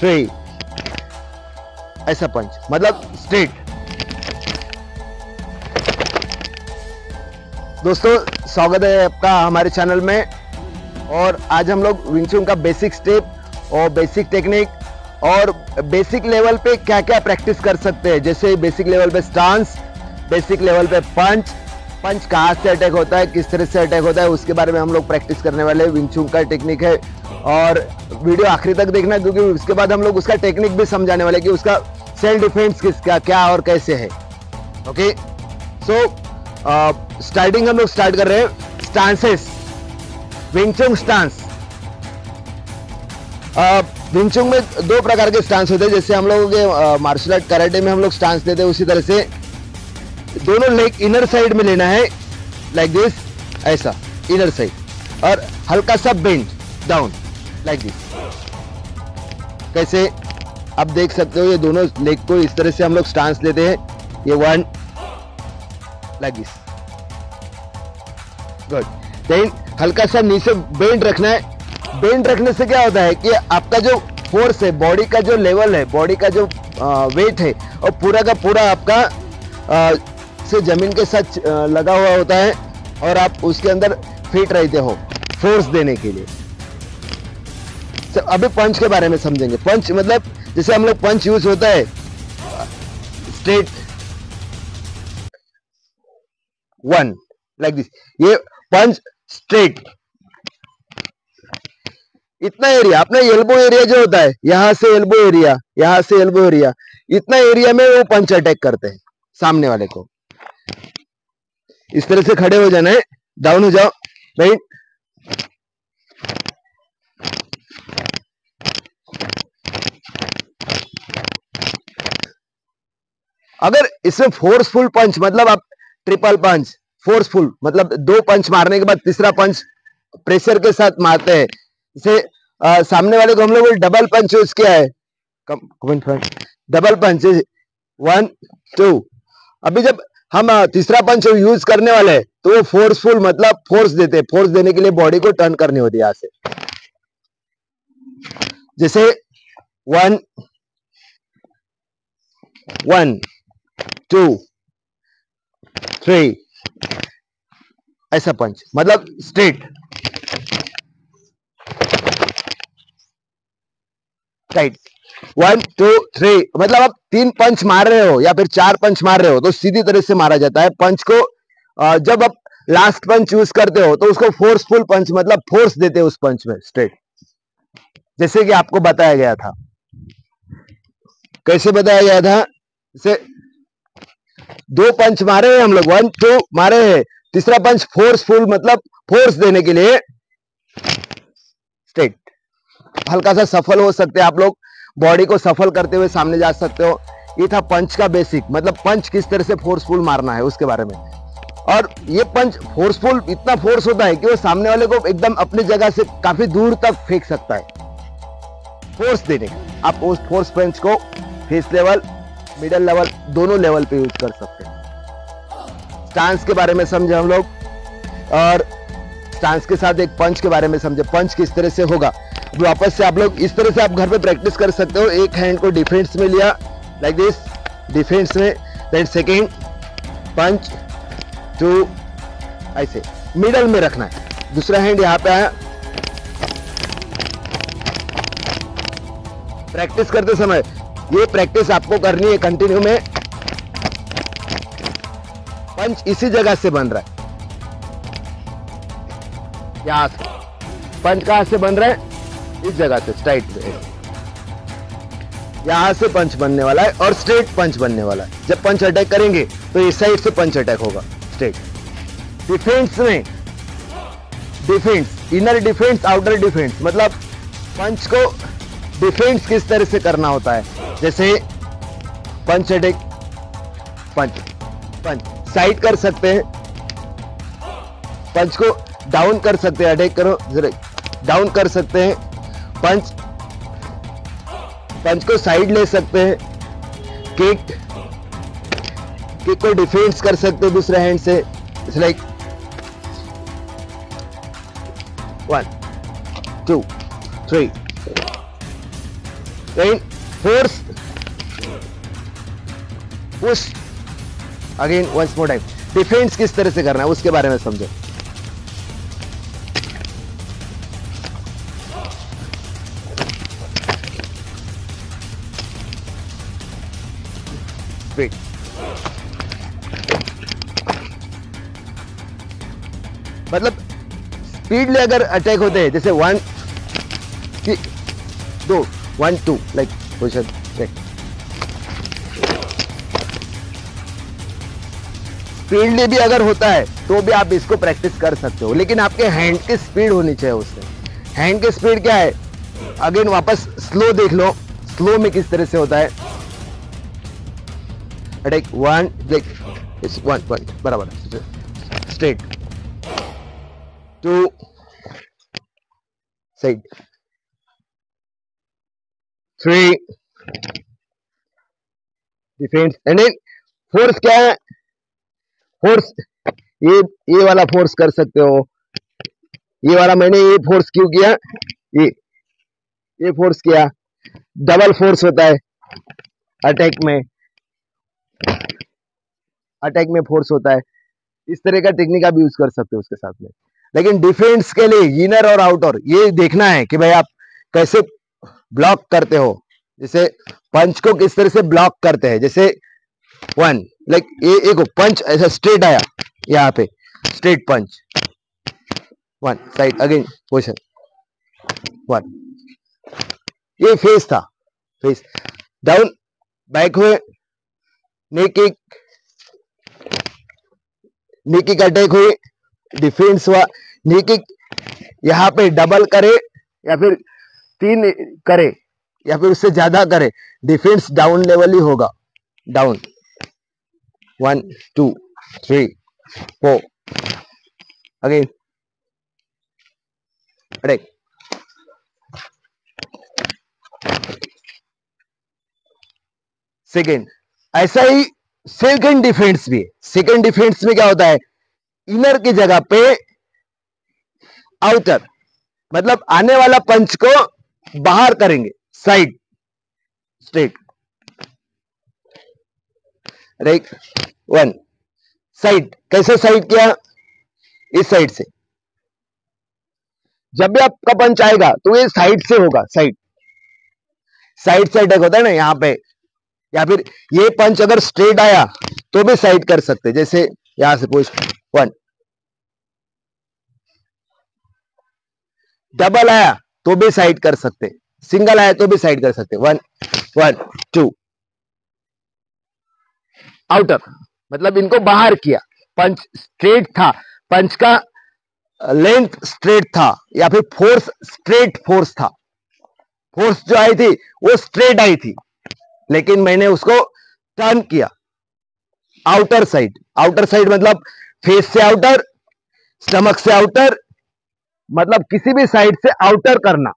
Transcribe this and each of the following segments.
Three ऐसा punch मतलब straight दोस्तों, स्वागत है आपका हमारे चैनल में। और आज हम लोग विंचुंग का बेसिक स्टेप और बेसिक टेक्निक और बेसिक लेवल पे क्या क्या प्रैक्टिस कर सकते हैं। जैसे बेसिक लेवल पे स्टांस बेसिक लेवल पे पंच पंच कहाँ से अटैक होता है, किस तरह से अटैक होता है, उसके बारे में हम लोग प्रैक्टिस करने वाले विंचुंग का टेक्निक है। और वीडियो आखिरी तक देखना, क्योंकि उसके बाद हम लोग उसका टेक्निक भी समझाने वाले कि उसका सेल्फ डिफेंस किसका क्या और कैसे है। ओके सो स्टार्टिंग हम लोग स्टार्ट कर रहे हैं। स्टांसेस विंचुंग स्टांस विंचुंग में दो प्रकार के स्टांस होते हैं। जैसे हम लोगों के मार्शल आर्ट कराटे में हम लोग स्टांस देते हैं उसी तरह से। दोनों लेग इनर साइड में लेना है। लाइक दिस ऐसा इनर साइड और हल्का सा बेंड डाउन लाइक दिस कैसे? आप देख सकते हो ये दोनों लेग को इस तरह से हम लोग स्टांस लेते हैं। ये one like this good then हल्का सा नीचे बेंड रखना है। बेंड रखने से क्या होता है कि आपका जो फोर्स है बॉडी का जो लेवल है बॉडी का जो वेट है और पूरा का पूरा आपका आ, से ज़मीन के साथ लगा हुआ होता है और आप उसके अंदर फिट रहते हो फोर्स देने के लिए। अभी पंच के बारे में समझेंगे। पंच मतलब जैसे हम लोग पंच यूज़ होता है स्ट्रेट वन लाइक दिस ये पंच स्ट्रेट इतना एरिया अपना एल्बो एरिया जो होता है, यहाँ से एल्बो एरिया यहाँ से एल्बो एरिया इतना एरिया में वो पंच अटैक करते हैं, सामने वाले को। इस तरह से खड़े हो जाना है डाउन हो जाओ राइट अगर इसमें फोर्सफुल पंच मतलब आप ट्रिपल पंच फोर्सफुल मतलब दो पंच मारने के बाद तीसरा पंच प्रेशर के साथ मारते हैं। इसे आ, सामने वाले को हम लोग डबल पंच यूज़ किया है। डबल पंच वन टू अभी जब हम तीसरा पंच यूज़ करने वाले हैं तो वो फोर्सफुल मतलब फोर्स देते हैं। फोर्स देने के लिए बॉडी को टर्न करनी होती है यहाँ से। जैसे वन वन टू थ्री ऐसा पंच मतलब straight right one two three मतलब आप तीन पंच मार रहे हो या फिर चार पंच मार रहे हो तो सीधी तरह से मारा जाता है पंच को जब आप लास्ट पंच यूज़ करते हो तो उसको फोर्सफुल पंच मतलब फोर्स देते हो उस पंच में स्ट्रेट जैसे कि आपको बताया गया था। कैसे बताया गया था? दो पंच मारे हैं हम लोग। वन टू मारे हैं। तीसरा पंच फोर्सफुल मतलब फोर्स देने के लिए स्ट्रेट हल्का सा सफल हो सकते हैं आप लोग। बॉडी को सफल करते हुए सामने जा सकते हो। ये था पंच का बेसिक मतलब पंच किस तरह से फोर्सफुल मारना है, उसके बारे में। और ये पंच फोर्सफुल इतना फोर्स होता है कि वो सामने वाले को एकदम अपनी जगह से काफ़ी दूर तक फेंक सकता है। फोर्स देने का आप उस फोर्स पंच को फेस लेवल मिडल लेवल दोनों लेवल पे यूज़ कर सकते हैं। स्टांस के बारे में समझे हम लोग, और स्टांस के साथ एक पंच के बारे में समझे। पंच किस तरह से होगा? वापस से आप लोग इस तरह से आप घर पे प्रैक्टिस कर सकते हो। एक हैंड को डिफेंस में लिया लाइक दिस डिफेंस में देन सेकेंड पंच टू ऐसे मिडल में रखना है। दूसरा हैंड यहाँ पे आया। प्रैक्टिस करते समय ये प्रैक्टिस आपको करनी है कंटिन्यू में। पंच इसी जगह से बन रहा है। से पंच कहाँ से बन रहा है? इस जगह से स्ट्राइट यहाँ से पंच बनने वाला है और स्ट्रेट पंच बनने वाला है। जब पंच अटैक करेंगे तो इस साइड से पंच अटैक होगा स्ट्रेट डिफेंस में। Defence inner defence outer defence मतलब पंच को डिफेंस किस तरह से करना होता है? जैसे पंच अटैक पंच पंच। साइड कर सकते हैं। पंच को डाउन कर सकते हैं अटैक करो, जरा डाउन कर सकते हैं। पंच पंच को साइड ले सकते हैं। किक किक को डिफेंस कर सकते हैं दूसरे हैंड से। Like one two three force push again once more time defence किस तरह से करना है, उसके बारे में समझो। मतलब स्पीडली अगर अटैक होते हैं, जैसे वन दो one two like position speedly भी अगर होता है तो भी आप इसको प्रैक्टिस कर सकते हो। लेकिन आपके हैंड की स्पीड होनी चाहिए उससे। हैंड की स्पीड क्या है? अगेन वापस स्लो देख लो। स्लो में किस तरह से होता है? अटैक वन वन वन बराबर straight two side three defence and then force क्या है? फोर्स ये ये वाला फोर्स कर सकते हो। ये वाला मैंने ये फोर्स क्यों किया? ये ये फोर्स किया। डबल फोर्स होता है। अटैक में। अटैक में फोर्स होता है। इस तरह का टेक्निक आप यूज़ कर सकते हो उसके साथ में। लेकिन डिफेंस के लिए इनर और आउटर ये देखना है कि भाई आप कैसे ब्लॉक करते हो। जैसे पंच को किस तरह से ब्लॉक करते हैं। जैसे वन लाइक ये एक पंच ऐसा स्ट्रेट आया, यहाँ पे. Straight punch one side again position one ये फेस था. फेस डाउन बैक हुए नेक एक. अटैक हुई. डिफेंस हुआ. निकिक यहाँ पे डबल करे, या फिर तीन करे, या फिर उससे ज़्यादा करे. डिफेंस डाउन लेवल ही होगा. Down one two three four again attack second ऐसा ही सेकेंड डिफेंस भी सेकेंड डिफेंस में क्या होता है? इनर की जगह पे आउटर मतलब आने वाला पंच को बाहर करेंगे। Side straight right one side कैसे साइड किया? इस साइड से। जब भी आपका पंच आएगा तो ये साइड से होगा साइड साइड से अटैक होता है ना, यहाँ पे। या फिर ये पंच अगर स्ट्रेट आया तो भी साइड कर सकते जैसे यहाँ से पुश वन डबल आया तो भी साइड कर सकते सिंगल आया तो भी साइड कर सकते वन वन आउटर मतलब इनको बाहर किया। पंच स्ट्रेट था। पंच का लेंथ स्ट्रेट था, या फिर फोर्स स्ट्रेट फोर्स था। फोर्स जो आई थी, वो स्ट्रेट आई थी। लेकिन मैंने उसको टर्न किया। आउटर साइड आउटर साइड मतलब फेस से आउटर स्टमक से आउटर मतलब किसी भी साइड से आउटर करना।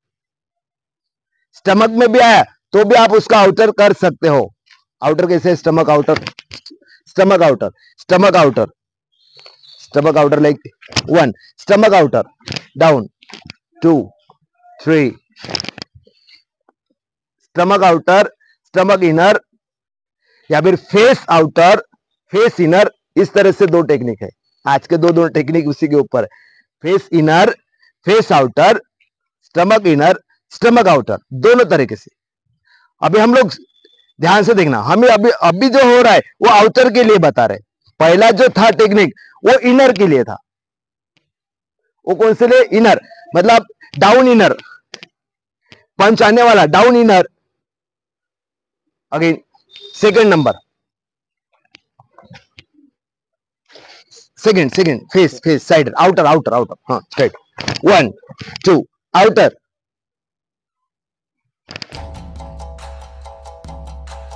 स्टमक में भी आया तो भी आप उसका आउटर कर सकते हो। आउटर कैसे stomach outer stomach outer stomach outer stomach outer like one stomach outer down two three stomach outer stomach inner या फिर फेस आउटर फेस इनर इस तरह से दो टेक्निक है। आज के दो दो टेक्निक उसी के ऊपर face inner face outer stomach inner stomach outer दोनों तरीके से। अभी हम लोग ध्यान से देखना, हमें अभी अभी जो हो रहा है, वो आउटर के लिए बता रहे पहला जो था टेक्निक वो इनर के लिए था। वो कौन से लिए? इनर मतलब डाउन इनर पंच आने वाला down inner again second number second second face face side outer outer outer हाँ स्ट्रेट वन टू आउटर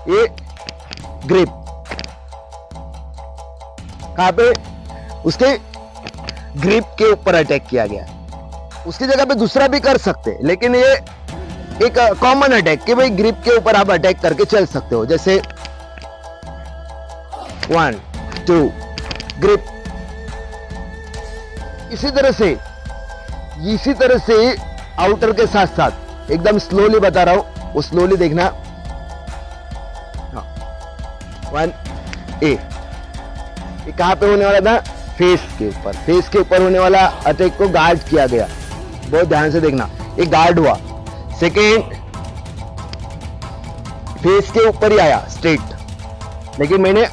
ये ग्रिप। कहा पे? उसके ग्रिप के ऊपर अटैक किया गया। उसकी जगह पे दूसरा भी कर सकते लेकिन ये एक कॉमन अटैक कि भाई ग्रिप के ऊपर आप अटैक करके चल सकते हो। जैसे वन टू ग्रिप इसी तरह से, इसी तरह से आउटर के साथ साथ एकदम स्लोली बता रहा हूँ, वो स्लोली देखना। वन ए ये कहाँ पे होने वाला था? फेस के ऊपर। फेस के ऊपर होने वाला अटैक को गार्ड किया गया। बहुत ध्यान से देखना। ये गार्ड हुआ। सेकेंड फेस के ऊपर ही आया स्ट्रेट लेकिन मैंने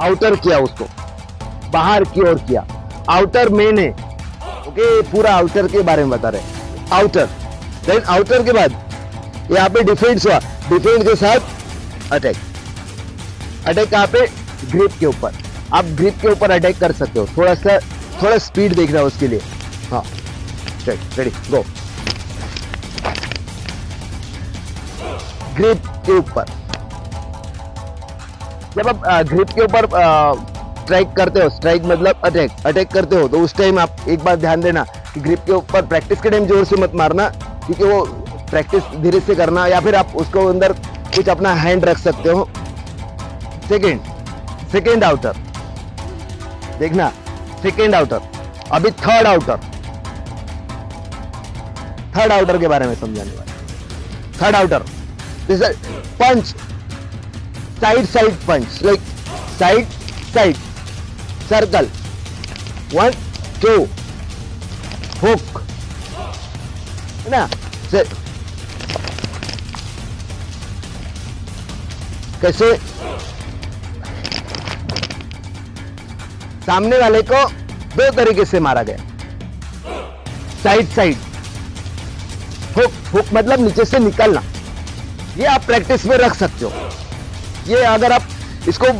आउटर किया उसको। बाहर की ओर किया। आउटर मैंने। ओके पूरा आउटर के बारे में बता रहे आउटर देन आउटर के बाद यहाँ पे डिफेंस हुआ। डिफेंस के साथ अटैक अटैक कहाँ पे ग्रिप के ऊपर। आप ग्रिप के ऊपर अटैक कर सकते हो। थोड़ा सा, थोड़ा स्पीड देख रहा हो उसके लिए। हाँ। चल रेडी गो ग्रिप के ऊपर। जब आप ग्रिप के ऊपर स्ट्राइक करते हो स्ट्राइक मतलब अटैक। अटैक करते हो तो उस टाइम आप एक बार ध्यान देना कि ग्रिप के ऊपर प्रैक्टिस के टाइम ज़ोर से मत मारना, क्योंकि वो प्रैक्टिस धीरे से करना, या फिर आप उसको अंदर कुछ अपना हैंड रख सकते हो। सेकेंड सेकेंड आउटर देखना. सेकेंड आउटर अभी थर्ड आउटर थर्ड आउटर के बारे में समझाने वाले third outer punch side side punch like side side circle one two hook है ना? कैसे? सामने वाले को दो तरीके से मारा गया। Side side. हुक हुक मतलब नीचे से निकलना। ये आप प्रैक्टिस में रख सकते हो। ये अगर आप इसको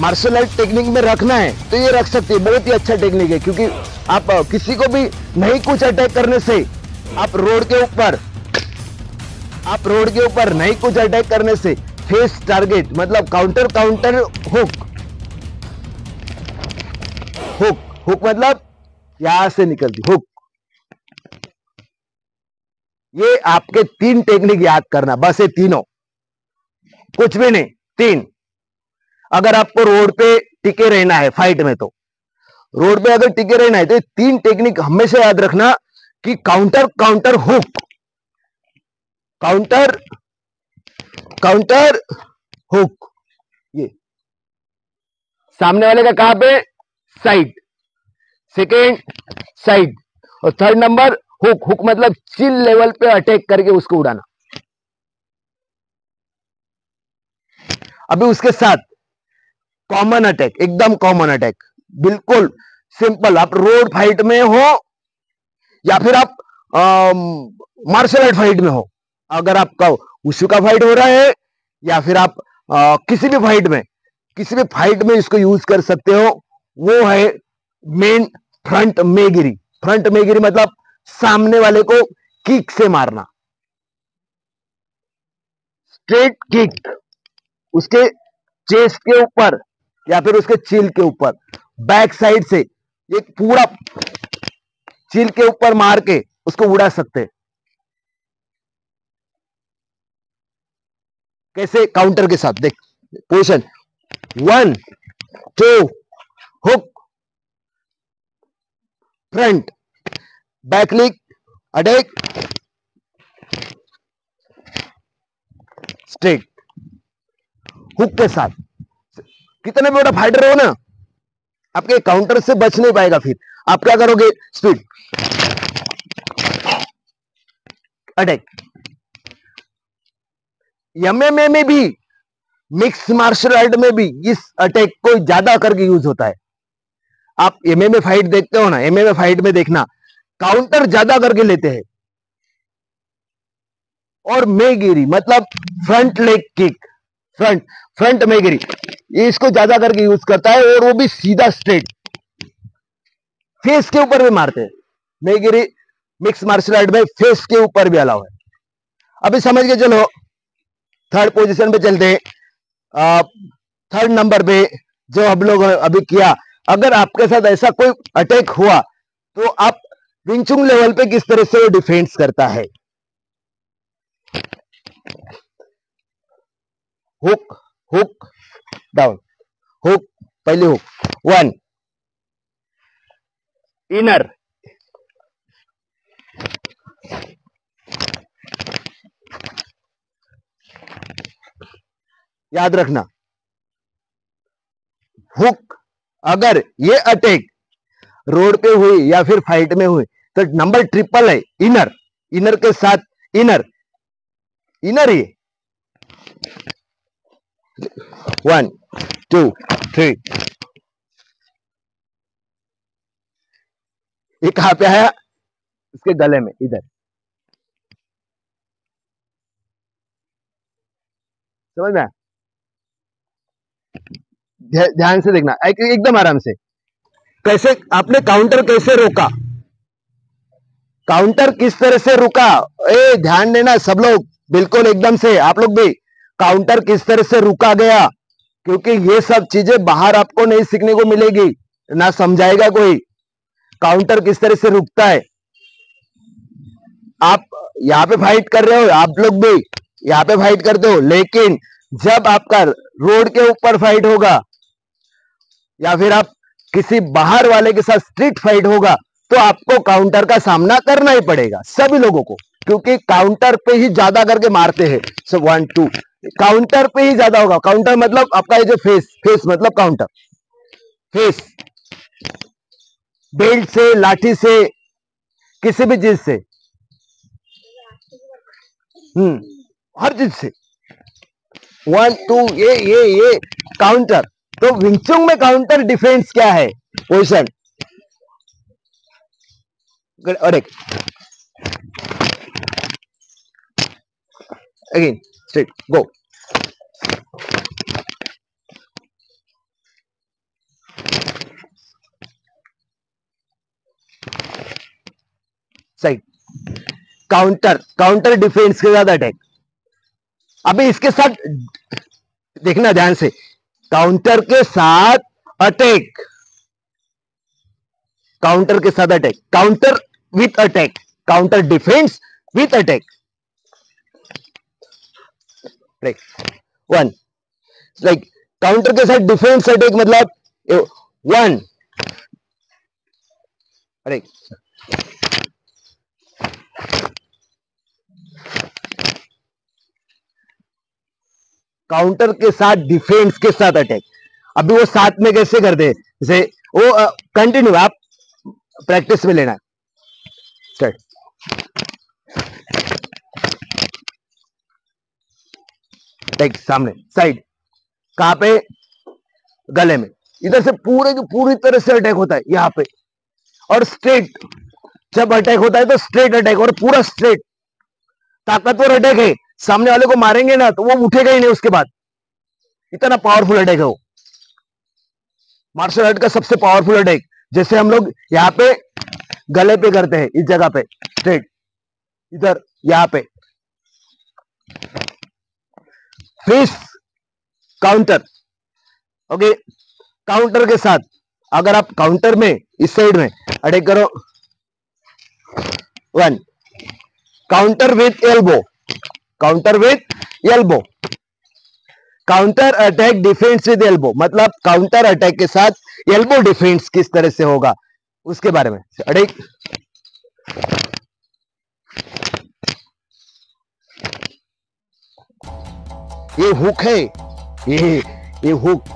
मार्शल आर्ट टेक्निक में रखना है तो ये रख सकते हैं। बहुत ही अच्छा टेक्निक है, क्योंकि आप किसी को भी नहीं कुछ अटैक करने से आप रोड के ऊपर, आप रोड के ऊपर नहीं कुछ अटैक करने से फेस टारगेट मतलब काउंटर काउंटर हुक हुक मतलब यहाँ से निकलती, हुक। ये आपके तीन टेक्निक याद करना, बस ये तीनों। कुछ भी नहीं, तीन। अगर आपको रोड पे टिके रहना है फाइट में तो। रोड पे अगर टिके रहना है तो तीन टेक्निक हमेशा याद रखना कि counter counter hook counter counter hook ये। सामने वाले का कहाँ पे? साइड सेकेंड साइड और थर्ड नंबर हुक हुक मतलब चिल लेवल पे अटैक करके उसको उड़ाना। अभी उसके साथ कॉमन अटैक एकदम कॉमन अटैक बिल्कुल सिंपल आप रोड फाइट में हो या फिर आप मार्शल आर्ट फाइट में हो। अगर आपका उशु का फाइट हो रहा है या फिर आप आ, किसी भी फाइट में किसी भी फाइट में इसको यूज़ कर सकते हो वो है main front mae geri front mae geri मतलब सामने वाले को किक से मारना। स्ट्रेट किक उसके चेस्ट के ऊपर या फिर उसके चिल के ऊपर। बैक साइड से एक पूरा चिल के ऊपर मार के उसको उड़ा सकते। कैसे? काउंटर के साथ। देख position one two hook front बैकलिक attack straight, hook के साथ। कितने भी बड़ा फाइटर हो ना, आपके काउंटर से बच नहीं पाएगा फिर। आप क्या करोगे? स्पीड अटैक एमएमए में भी मिक्स मार्शल आर्ट में भी इस अटैक को ज़्यादा करके यूज़ होता है। आप एमएमए फाइट देखते हो ना एमएमए फाइट में देखना काउंटर ज़्यादा करके लेते हैं। और मेगिरी मतलब front leg kick front front मेगिरी ये इसको ज़्यादा करके यूज़ करता है और वो भी सीधा स्ट्रेट फेस के ऊपर भी मारते हैं। मेगिरी मिक्स मार्शल आर्ट में फेस के ऊपर भी अलाउ है। अभी समझ के चलो थर्ड पोजीशन पे चलते हैं। थर्ड नंबर पे जो हम लोग अभी किया अगर आपके साथ ऐसा कोई अटैक हुआ तो आप विंचुंग लेवल पे किस तरह से वो डिफेंस करता है? हुक हुक डाउन हुक पहले हुक वन इनर याद रखना। हुक अगर ये अटैक रोड पे हुई या फिर फाइट में हुई तो नंबर ट्रिपल है इनर इनर के साथ इनर इनर ही. वन टू थ्री ये कहा पे आया, उसके गले में, इधर। समझ में ध्यान से देखना। एक, एकदम आराम से। कैसे आपने काउंटर कैसे रोका? काउंटर किस तरह से रुका? ए ध्यान देना सब लोग बिल्कुल एकदम से आप लोग भी। काउंटर किस तरह से रुका गया? क्योंकि ये सब चीज़ें बाहर आपको नहीं सीखने को मिलेगी ना समझाएगा कोई। काउंटर किस तरह से रुकता है? आप यहाँ पे फाइट कर रहे हो आप लोग भी यहाँ पे फाइट करते हो लेकिन जब आपका रोड के ऊपर फाइट होगा, या फिर आप किसी बाहर वाले के साथ स्ट्रीट फाइट होगा तो आपको काउंटर का सामना करना ही पड़ेगा, सभी लोगों को। क्योंकि काउंटर पे ही ज़्यादा करके मारते हैं। सो वन टू काउंटर पे ही ज़्यादा होगा। काउंटर मतलब आपका ये जो फेस फेस मतलब काउंटर फेस बेल्ट से, लाठी से, किसी भी चीज़ से। हम्म हर चीज़ से। वन टू ये ये ये काउंटर तो विंचुंग में काउंटर डिफेंस क्या है? पोजिशन और एक. Again straight go side counter counter defence के साथ अटैक अभी इसके साथ देखना ध्यान से। काउंटर के साथ अटैक काउंटर के साथ attack counter with attack counter defence with attack one like counter के साथ डिफेंस अटैक मतलब वन अरे काउंटर के साथ डिफेंस के साथ अटैक। अभी वो साथ में कैसे करते हैं जैसे वो कंटिन्यू आप प्रैक्टिस में लेना। स्टार्ट टेक सामने। साइड कहाँ पे? गले में। इधर से पूरे पूरी तरह से अटैक होता है, यहाँ पे। और स्ट्रेट जब अटैक होता है तो स्ट्रेट अटैक और पूरा स्ट्रेट ताकतवर अटैक है। सामने वाले को मारेंगे ना तो वो उठेगा ही नहीं उसके बाद। इतना पावरफुल अटैक है वो। मार्शल आर्ट का सबसे पावरफुल अटैक जैसे हम लोग यहाँ पे गले पे करते हैं, इस जगह पे। स्ट्रेट इधर, यहाँ पे। फ़िश काउंटर ओके काउंटर के साथ। अगर आप काउंटर में, इस साइड में अटैक करो। One counter with elbow counter with elbow counter attack defence with elbow मतलब काउंटर अटैक के साथ एल्बो डिफेंस किस तरह से होगा? उसके बारे में। अटैक ये हुक है। ये ये हुक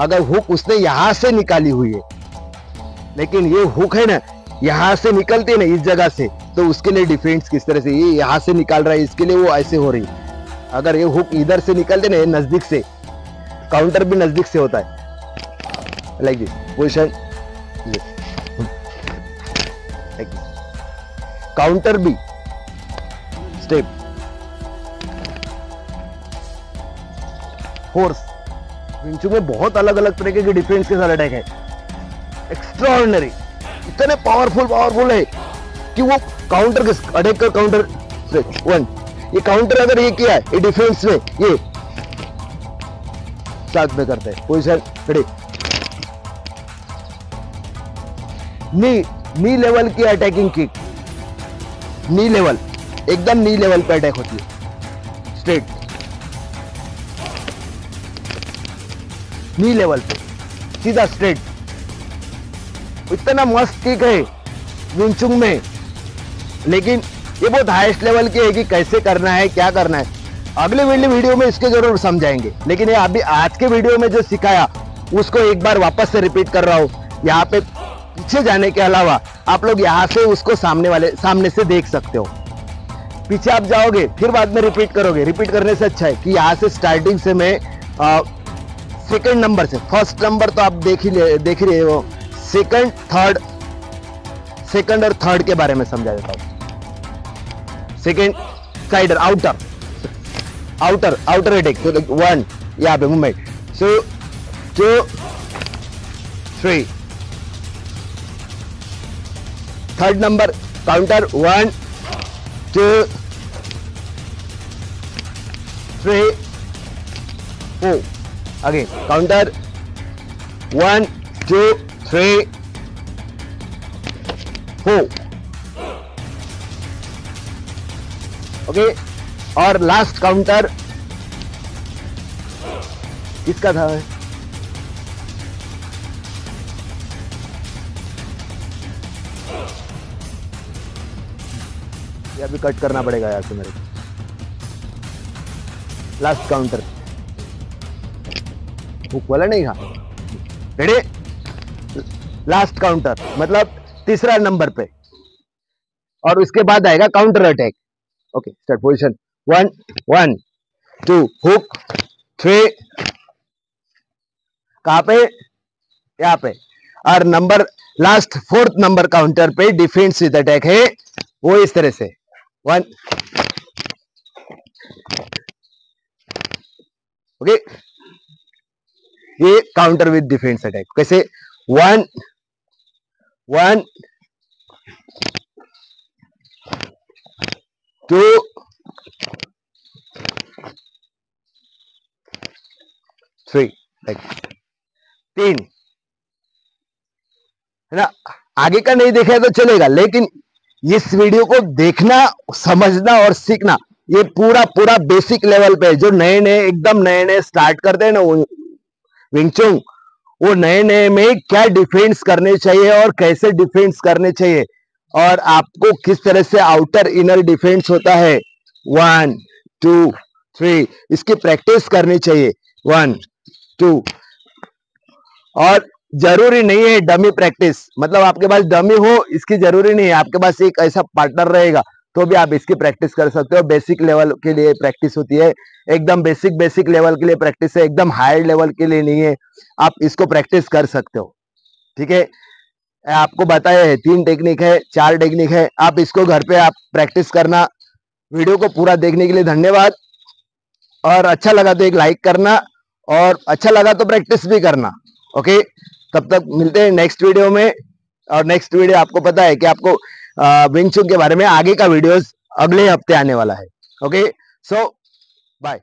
अगर हुक उसने यहाँ से निकाली हुई है, लेकिन ये हुक है ना, यहाँ से निकलती है ना, इस जगह से। तो उसके लिए डिफेंस किस तरह से ये यहाँ से निकाल रहा है, इसके लिए वो ऐसे हो रही अगर ये हुक इधर से निकलते ना नज़दीक से काउंटर भी नज़दीक से होता है। लाइक दिस पोजिशन काउंटर भी। स्टेप फोर्स विंचू में बहुत अलग अलग तरीके के डिफेंस के साथ अटैक है। एक्स्ट्रॉर्डनरी इतने पावरफुल पावरफुल है कि वो काउंटर किस अटैक कर काउंटर वन ये काउंटर अगर ये किया है, ये डिफेंस में, ये. साथ में करते हैं position ready knee knee level की अटैकिंग किक नी लेवल एकदम नी लेवल पे अटैक होती है. स्ट्रेट नी लेवल पे. सीधा स्ट्रेट इतना मस्त किक है विंचुंग में. लेकिन ये बहुत हाईएस्ट लेवल की है कि कैसे करना है, क्या करना है। अगले वीडियो में इसके ज़रूर समझाएँगे। लेकिन ये अभी आज के वीडियो में जो सिखाया, उसको एक बार वापस से रिपीट कर रहा हूँ। यहाँ पे पीछे जाने के अलावा आप लोग यहाँ से उसको सामने वाले, सामने से देख सकते हो। पीछे आप जाओगे, फिर बाद में रिपीट करोगे। रिपीट करने से अच्छा है कि यहाँ से स्टार्टिंग से मैं सेकंड नंबर से फ़र्स्ट नंबर तो आप देख ही देख रहे हो। सेकंड थर्ड सेकंड और थर्ड के बारे में समझा देता हूँ। Second sider outer outer outer attack one यहाँ पे movement so two three third number counter one two three four again counter one two three four okay और लास्ट काउंटर किसका था? ये अभी कट करना पड़ेगा यार मेरे लास्ट काउंटर हुक वाला नहीं था। रेडी लास्ट काउंटर मतलब तीसरा नंबर पे। और उसके बाद आएगा counter attack okay start position one one two hook three कहाँ पे? यहाँ पे। और number last fourth number counter पे डिफेंस विद अटैक है। वो इस तरह से। वन ओके ये काउंटर विद डिफेंस अटैक कैसे? वन वन टू थ्री तीन। है ना? आगे का नहीं देखा है तो चलेगा, लेकिन इस वीडियो को देखना, समझना और सीखना, ये पूरा पूरा बेसिक लेवल पे जो नए नए, एकदम नए नए स्टार्ट करते हैं ना विंगचुंग वो नए नए में क्या डिफेंस करने चाहिए और कैसे डिफेंस करने चाहिए और आपको किस तरह से आउटर इनर डिफेंस होता है? वन टू थ्री इसकी प्रैक्टिस करनी चाहिए। वन टू और ज़रूरी नहीं है डमी प्रैक्टिस मतलब आपके पास डमी हो, इसकी ज़रूरी नहीं है। आपके पास एक ऐसा पार्टनर रहेगा तो भी आप इसकी प्रैक्टिस कर सकते हो। बेसिक लेवल के लिए प्रैक्टिस होती है। एकदम बेसिक बेसिक लेवल के लिए प्रैक्टिस है। एकदम हायर लेवल के लिए नहीं है। आप इसको प्रैक्टिस कर सकते हो। ठीक है? आपको बताया है, तीन टेक्निक है, चार टेक्निक है। आप इसको घर पे आप प्रैक्टिस करना। वीडियो को पूरा देखने के लिए धन्यवाद। और अच्छा लगा तो एक लाइक करना और अच्छा लगा तो प्रैक्टिस भी करना ओके तब तक मिलते हैं नेक्स्ट वीडियो में। और नेक्स्ट वीडियो आपको पता है कि आपको विंग के बारे में आगे का वीडियोस अगले हफ़्ते आने वाला है ओके सो बाय